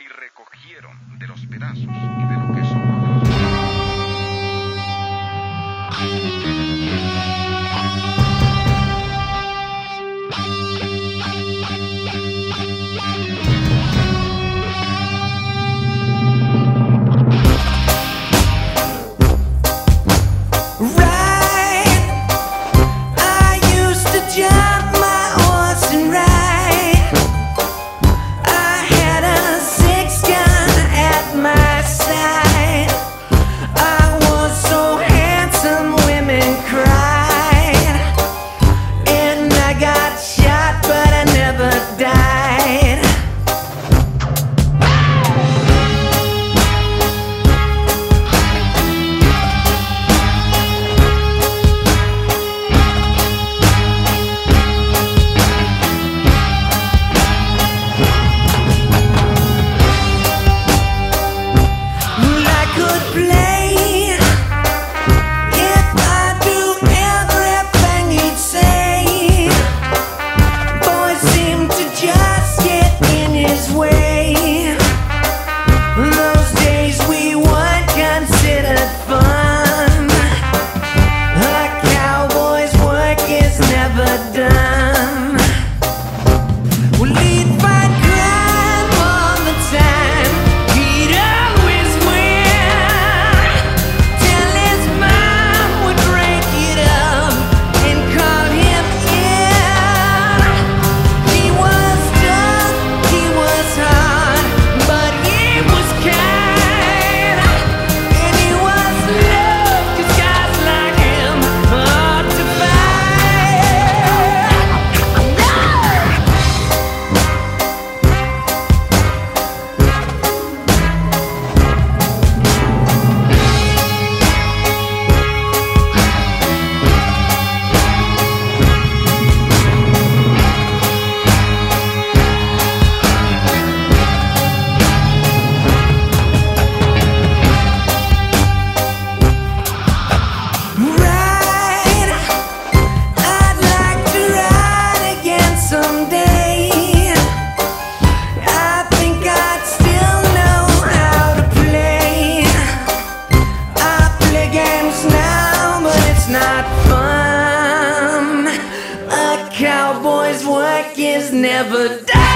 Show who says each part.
Speaker 1: y recogieron de los pedazos y de lo que sobró.
Speaker 2: never
Speaker 1: die.